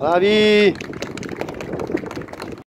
ラビー